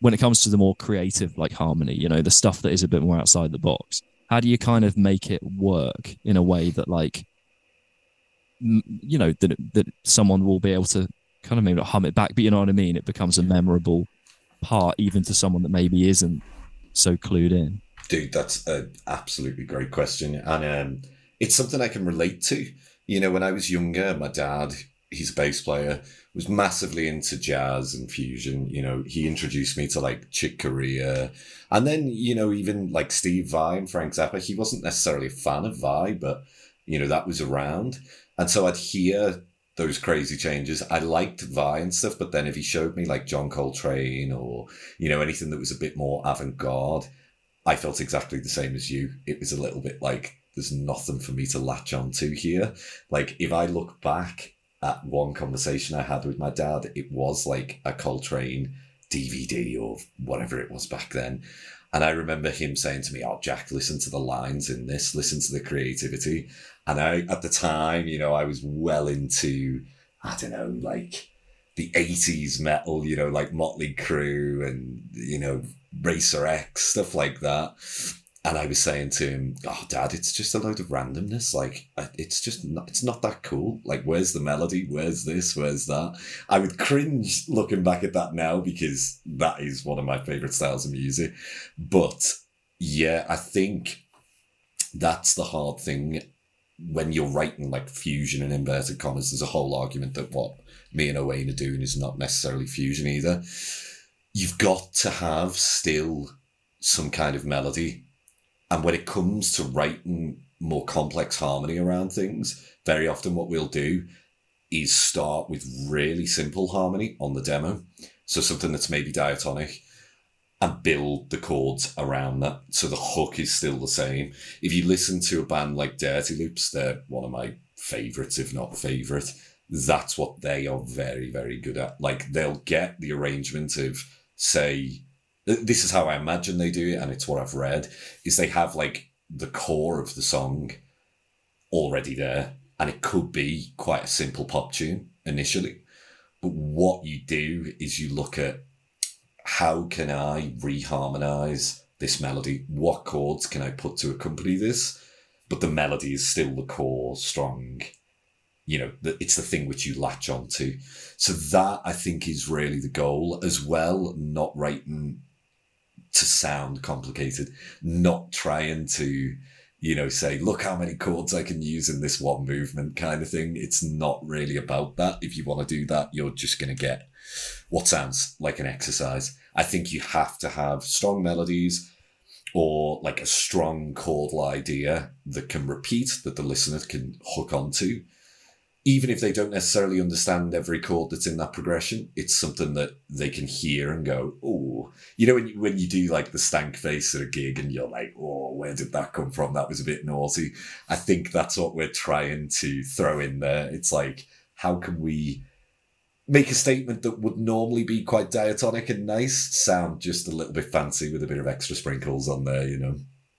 when it comes to the more creative like harmony, you know, the stuff that is a bit more outside the box, how do you kind of make it work in a way that like you know that that someone will be able to kind of maybe not hum it back, but you know what I mean? It becomes a memorable part even to someone that maybe isn't so clued in. Dude, that's an absolutely great question. And um, it's something I can relate to. You know, when I was younger, my dad, he's a bass player, was massively into jazz and fusion. You know, he introduced me to like Chick Corea. And then, you know, even like Steve Vai and Frank Zappa, he wasn't necessarily a fan of Vai, but, you know, that was around. And so I'd hear those crazy changes. I liked Vai and stuff, but then if he showed me like John Coltrane or, you know, anything that was a bit more avant garde, I felt exactly the same as you. It was a little bit like there's nothing for me to latch onto here. Like if I look back at one conversation I had with my dad, it was like a Coltrane DVD or whatever it was back then. And I remember him saying to me, Oh, Jack, listen to the lines in this, listen to the creativity. And I, at the time, you know, I was well into, I don't know, like the 80s metal, you know, like Motley Crue and, you know, Racer X, stuff like that. And I was saying to him, "Oh, Dad, it's just a load of randomness. Like, it's just not, it's not that cool. Like, where's the melody? Where's this? Where's that?" I would cringe looking back at that now because that is one of my favorite styles of music. But yeah, I think that's the hard thing when you're writing like fusion and inverted commas. There's a whole argument that what me and Owain are doing is not necessarily fusion either. You've got to have still some kind of melody and when it comes to writing more complex harmony around things, very often what we'll do is start with really simple harmony on the demo. So something that's maybe diatonic and build the chords around that. So the hook is still the same. If you listen to a band like Dirty Loops, they're one of my favorites, if not favorite. That's what they are very, very good at. Like they'll get the arrangement of, say, this is how I imagine they do it, and it's what I've read, is they have like the core of the song already there, and it could be quite a simple pop tune initially. But what you do is you look at how can I reharmonize this melody? What chords can I put to accompany this? But the melody is still the core, strong. You know, it's the thing which you latch onto. So that I think is really the goal as well. Not writing to sound complicated, not trying to, you know, say, look how many chords I can use in this one movement kind of thing. It's not really about that. If you want to do that, you're just going to get what sounds like an exercise. I think you have to have strong melodies or like a strong chordal idea that can repeat that the listener can hook onto even if they don't necessarily understand every chord that's in that progression, it's something that they can hear and go, oh, you know, when you, when you do like the stank face at a gig and you're like, oh, where did that come from? That was a bit naughty. I think that's what we're trying to throw in there. It's like, how can we make a statement that would normally be quite diatonic and nice sound just a little bit fancy with a bit of extra sprinkles on there, you know?